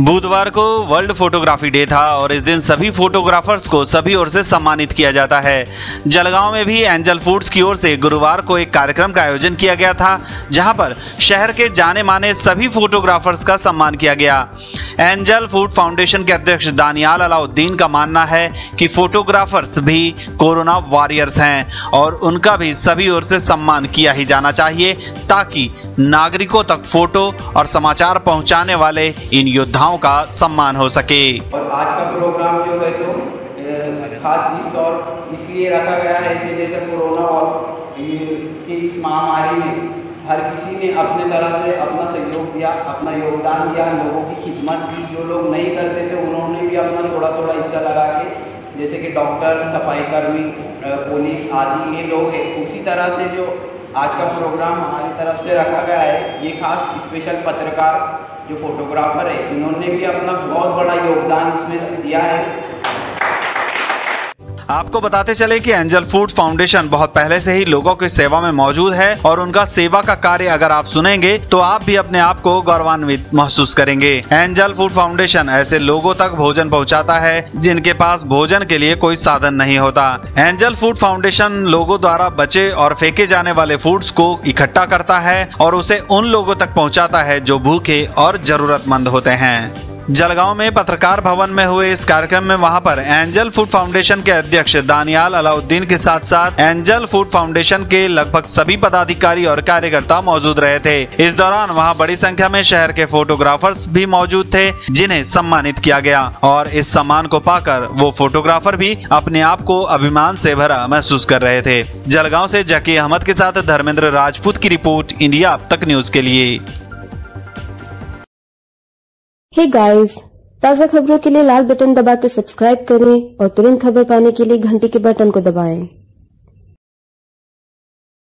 बुधवार को world photography day था और इस दिन सभी फोटोग्राफर्स को सभी ओर से सम्मानित किया जाता है। जलगांव में भी एंजल फूड्स की ओर से गुरुवार को एक कार्यक्रम का आयोजन किया गया था, जहाँ पर शहर के जाने माने सभी फोटोग्राफर्स का सम्मान किया गया। एंजल फ़ूड फाउंडेशन के अध्यक्ष दानियाल अलाउद्दीन का मानना है कि फोटोग्राफर्स भी कोरोना वॉरियर्स हैं और उनका भी सभी ओर से सम्मान किया ही जाना चाहिए, ताकि नागरिकों तक फ़ोटो और समाचार पहुँचाने वाले इन योद्धाओं का सम्मान हो सके। और आज का प्रोग्राम जो है तो खास तौर इसलिए रखा गया है कि जैसे कोरोना और की इस महामारी में हर किसी ने अपने तरह से अपना सहयोग दिया, अपना योगदान दिया, लोगों की खिदमत की। जो लोग नहीं करते थे, उन्होंने भी अपना थोड़ा थोड़ा हिस्सा लगा के, जैसे कि डॉक्टर, सफ़ाई कर्मी पुलिस आदि ये लोग उसी तरह से जो आज का प्रोग्राम हमारी तरफ़ से रखा गया है। ये खास स्पेशल पत्रकार जो फोटोग्राफर है, इन्होंने भी अपना बहुत बड़ा योगदान इसमें दिया है। आपको बताते चले कि एंजल फ़ूड फाउंडेशन बहुत पहले से ही लोगों की सेवा में मौजूद है और उनका सेवा का कार्य अगर आप सुनेंगे तो आप भी अपने आप को गौरवान्वित महसूस करेंगे। एंजल फ़ूड फाउंडेशन ऐसे लोगों तक भोजन पहुंचाता है, जिनके पास भोजन के लिए कोई साधन नहीं होता। एंजल फ़ूड फाउंडेशन लोगों द्वारा बचे और फेंके जाने वाले फूड्स को इकट्ठा करता है और उसे उन लोगों तक पहुँचाता है जो भूखे और जरूरतमंद होते हैं। जलगांव में पत्रकार भवन में हुए इस कार्यक्रम में वहाँ पर एंजल फ़ूड फाउंडेशन के अध्यक्ष दानियाल अलाउद्दीन के साथ साथ एंजल फ़ूड फाउंडेशन के लगभग सभी पदाधिकारी और कार्यकर्ता मौजूद रहे थे। इस दौरान वहाँ बड़ी संख्या में शहर के फोटोग्राफर्स भी मौजूद थे, जिन्हें सम्मानित किया गया। और इस सम्मान को पाकर वो फोटोग्राफर भी अपने आप को अभिमान से भरा महसूस कर रहे थे। जलगांव से जकी अहमद के साथ धर्मेंद्र राजपूत की रिपोर्ट इंडिया अब तक न्यूज़ के लिए। हे गाइस ताज़ा खबरों के लिए लाल बटन दबाकर सब्सक्राइब करें और तुरंत खबर पाने के लिए घंटी के बटन को दबाएँ।